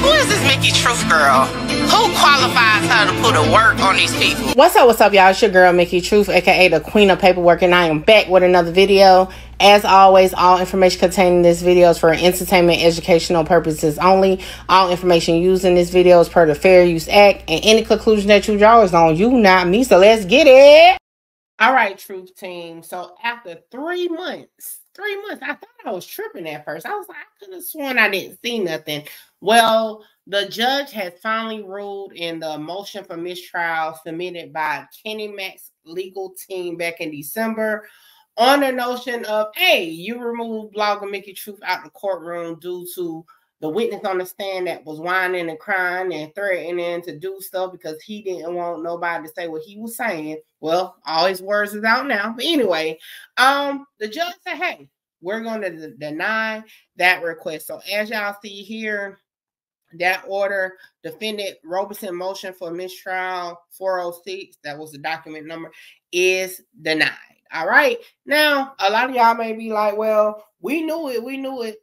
who is this Mickey Truth girl? Who qualifies her to put a work on these people? What's up, what's up, y'all? It's your girl, Mickey Truth, aka the Queen of Paperwork, and I am back with another video. As always, all information contained in this video is for entertainment educational purposes only. All information used in this video is per the Fair Use Act, and any conclusion that you draw is on you, not me. So let's get it. All right, Truth Team. So after three months, three months. I thought I was tripping at first. I was like, I could have sworn I didn't see nothing. Well, the judge has finally ruled in the motion for mistrial submitted by Kenny Mack's legal team back in December on the notion of, hey, you removed blogger Mickey Truth out the courtroom due to the witness on the stand that was whining and crying and threatening to do stuff because he didn't want nobody to say what he was saying. Well, all his words is out now. But anyway, um, the judge said, hey, we're going to deny that request. So as y'all see here, that order, defendant Roberson motion for mistrial 406, that was the document number, is denied. All right. Now, a lot of y'all may be like, well, we knew it. We knew it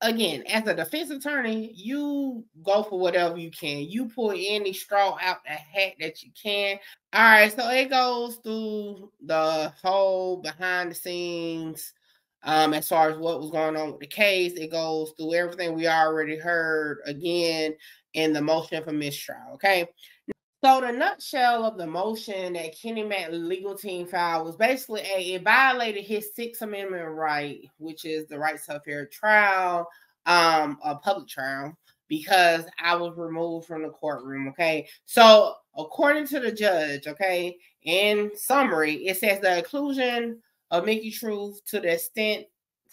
again, as a defense attorney, you go for whatever you can. You pull any straw out the hat that you can. All right, so it goes through the whole behind the scenes um, as far as what was going on with the case. It goes through everything we already heard again in the motion for mistrial. Okay. So the nutshell of the motion that Kenny Mack legal team filed was basically a it violated his Sixth Amendment right, which is the right to a fair trial, um, a public trial, because I was removed from the courtroom. Okay, so according to the judge, okay, in summary, it says the inclusion of Mickey Truth to the extent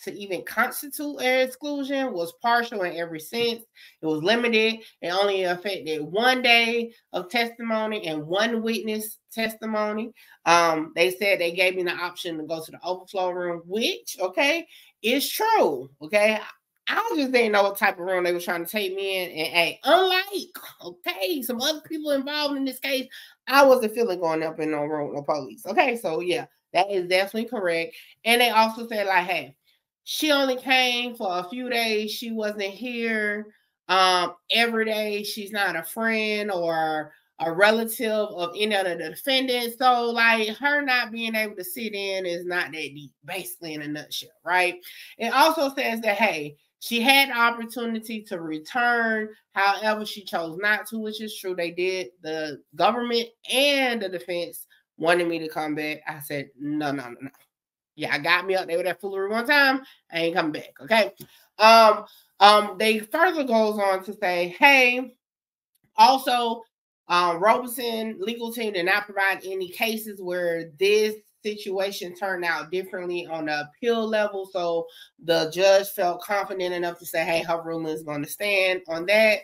to even constitute an exclusion was partial in every sense. It was limited. It only affected one day of testimony and one witness testimony. Um, they said they gave me the option to go to the overflow room, which okay is true. Okay. I just didn't know what type of room they were trying to take me in. And hey, unlike okay, some other people involved in this case, I wasn't feeling going up in no room, no police. Okay, so yeah, that is definitely correct. And they also said, like, hey, she only came for a few days. She wasn't here um, every day. She's not a friend or a relative of any of the defendants. So, like, her not being able to sit in is not that deep, basically, in a nutshell, right? It also says that, hey, she had opportunity to return. However, she chose not to, which is true. They did. The government and the defense wanted me to come back. I said, no, no, no, no yeah, I got me up there with that foolery one time. I ain't coming back. Okay. Um, um, they further goes on to say, hey, also, um, Roberson legal team did not provide any cases where this situation turned out differently on the appeal level. So the judge felt confident enough to say, hey, her ruling is going to stand on that.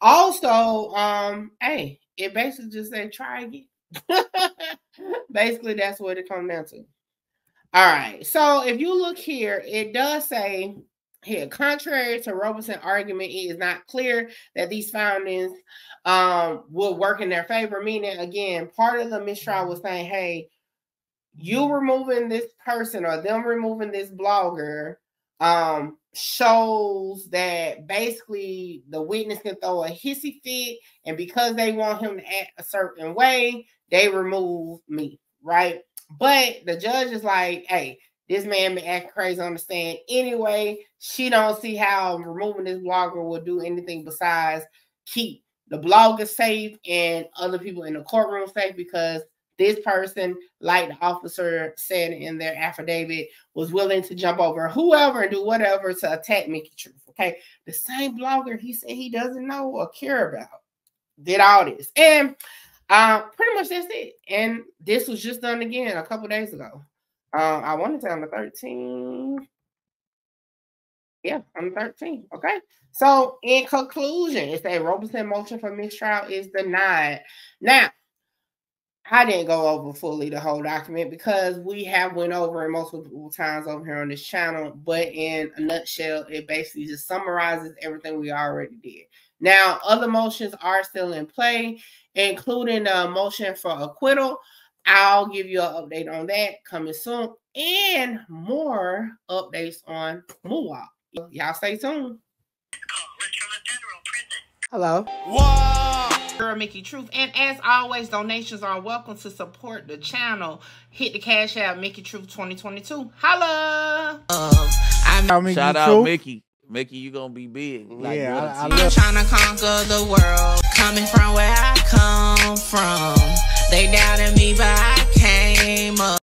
Also, um, hey, it basically just said try again. basically, that's what it comes down to. All right. So if you look here, it does say here, contrary to Roberson's argument, it is not clear that these findings um, will work in their favor. Meaning, again, part of the mistrial was saying, hey, you removing this person or them removing this blogger um, shows that basically the witness can throw a hissy fit, and because they want him to act a certain way, they remove me, right? But the judge is like, hey, this man been acting crazy on the stand anyway. She don't see how removing this blogger will do anything besides keep the blogger safe and other people in the courtroom safe because this person, like the officer said in their affidavit, was willing to jump over whoever and do whatever to attack Mickey Truth. Okay. The same blogger he said he doesn't know or care about did all this. And uh, pretty much that's it. And this was just done again a couple days ago. Uh, I want to say on the 13th. Yeah, I'm 13. Okay. So in conclusion, it's a Roberson motion for mistrial is denied. Now, I didn't go over fully the whole document because we have went over it multiple times over here on this channel. But in a nutshell, it basically just summarizes everything we already did. Now, other motions are still in play, including a motion for acquittal. I'll give you an update on that coming soon and more updates on Moonwalk. Y'all stay tuned. the federal prison. Hello. Whoa. Girl Mickey Truth. And as always, donations are welcome to support the channel. Hit the cash um, out Mickey Truth 2022. Holla. I'm Shout out Truth. Mickey. Mickey, you gonna be big. Like Yeah, what a I- I team. love- trying to conquer the world. Coming from where I come from. They doubted me, but I